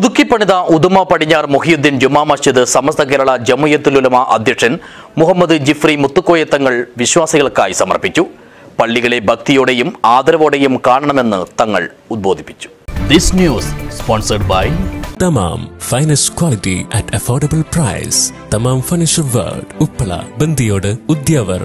പുതുക്കിപ്പണിത ഉദുമ പടിഞ്ഞാർ മുഹിയുദ്ദീൻ ജുമാ മസ്ജിദ് സമസ്ത കേരള ജമുയത്തുലുലമ അധ്യക്ഷൻ മുഹമ്മദ് ജിഫ്രി മുത്തുക്കോയത്തങ്ങൾ വിശ്വാസികൾക്കായി സമർപ്പിച്ചു. പള്ളികളെ ഭക്തിയോടെയും ആദരവോടെയും കാണണമെന്ന് തങ്ങൾ ഉദ്ബോധിപ്പിച്ചു. This news sponsored by Thamam finest quality at affordable price Thamam furniture world Uppala Bandiyod Udyavar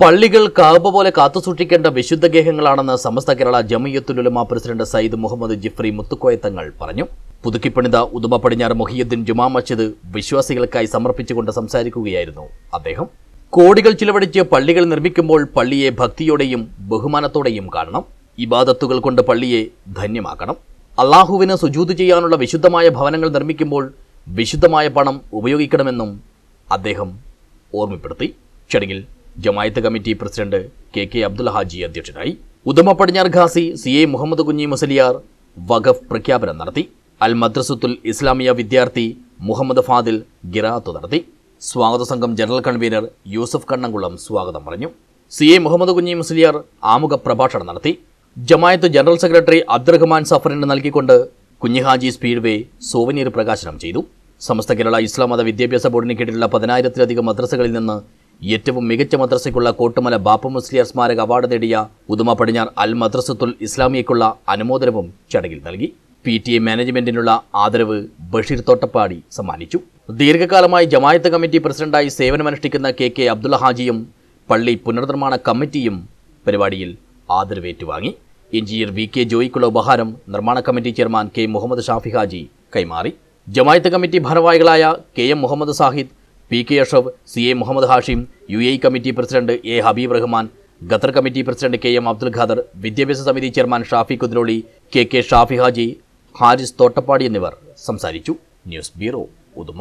പള്ളികൾ കാബ പോലെ കാത്തുസൂക്ഷിക്കേണ്ട വിശുദ്ധ ഗേഹങ്ങളാണെന്ന് സമസ്ത കേരള ജമയത്തുലുലമ പ്രസിഡന്റ് സയ്യിദ് മുഹമ്മദ് ജിഫ്രി മുത്തുക്കോയത്തങ്ങൾ പറഞ്ഞു. പുതുക്കിപ്പണിത ഉദുമ പടിഞ്ഞാറ് മൊഹിയുദ്ദീൻ ജുമാ മസ്ജിദ് വിശ്വാസികൾക്കായി സമർപ്പിച്ചുകൊണ്ട് സംസാരിക്കുകയായിരുന്നു അദ്ദേഹം. കോടികൾ ചിലവഴിച്ച് പള്ളികൾ നിർമ്മിക്കുമ്പോൾ പള്ളിയെ ഭക്തിയോടെയും ബഹുമാനത്തോടെയും കാണണം. ഇബാദത്തുകൾ കൊണ്ട് പള്ളിയെ ധന്യമാക്കണം. അള്ളാഹുവിന് സുജൂത് ചെയ്യാനുള്ള വിശുദ്ധമായ ഭവനങ്ങൾ നിർമ്മിക്കുമ്പോൾ വിശുദ്ധമായ പണം ഉപയോഗിക്കണമെന്നും അദ്ദേഹം ഓർമ്മപ്പെടുത്തി. ചടങ്ങിൽ Jamaath committee president K K Abdul Haji അധ്യക്ഷനായി. ഉദമ പടിഞ്ഞാർ ഖാസി സി എ മുഹമ്മദ് കുഞ്ഞി മുസലിയാർ വഖഫ് പ്രഖ്യാപനം നടത്തി. അൽ മദ്രസത്തുൽ ഇസ്ലാമിയ വിദ്യാർത്ഥി മുഹമ്മദ് ഫാദിൽ ഗിറാത്ത് നടത്തി. സ്വാഗത സംഘം ജനറൽ കൺവീനർ യൂസഫ് കണ്ണംകുളം സ്വാഗതം പറഞ്ഞു. സി എ മുഹമ്മദ് കുഞ്ഞി മുസലിയാർ ആമുഖ പ്രഭാഷണം നടത്തി. ജമായത്ത് ജനറൽ സെക്രട്ടറി അബ്ദുറഹ്മാൻ സഫറിന് നൽകിക്കൊണ്ട് കുഞ്ഞിഹാജി സ്പീഡ്വേ സോവനീർ പ്രകാശനം ചെയ്തു. സമസ്ത കേരള ഇസ്ലാം മത വിദ്യാഭ്യാസ ബോർഡിന് കീഴിലുള്ള പതിനായിരത്തിലധികം മദ്രസകളിൽ നിന്ന് ഏറ്റവും മികച്ച മദ്രസയ്ക്കുള്ള കോട്ടുമല ബാപ്പ മുസ്ലിയാർ സ്മാരക അവാർഡ് നേടിയ ഉദുമ പടിഞ്ഞാർ അൽ മദ്രസത്തുൽ ഇസ്ലാമിയയ്ക്കുള്ള അനുമോദനവും ചടങ്ങിൽ നൽകി. പി ടി എ മാനേജ്മെന്റിനുള്ള ആദരവ് ബഷീർ തോട്ടപ്പാടി സമ്മാനിച്ചു. ദീർഘകാലമായി ജമായത്ത് കമ്മിറ്റി പ്രസിഡന്റായി സേവനമനുഷ്ഠിക്കുന്ന കെ കെ അബ്ദുള്ള ഹാജിയും പള്ളി പുനർനിർമ്മാണ കമ്മിറ്റിയും പരിപാടിയിൽ ആദരവേറ്റുവാങ്ങി. എഞ്ചിനീയർ വി കെ ജോയിക്കുള്ള ഉപഹാരം നിർമ്മാണ committee chairman K Muhammad Shafi Haji കൈമാറി. ജമായത്ത് കമ്മിറ്റി ഭാരവാഹികളായ K M Muhammad Sahid P K Ashraf C A Muhammad Hashim U A committee president A Habeeb Rahman Qatar committee president K M Abdul Khader വിദ്യാഭ്യാസ സമിതി chairman Shafi Kudroli K K Shafi Haji Haris Thottappadi എന്നിവർ സംസാരിച്ചു. News bureau Uduma.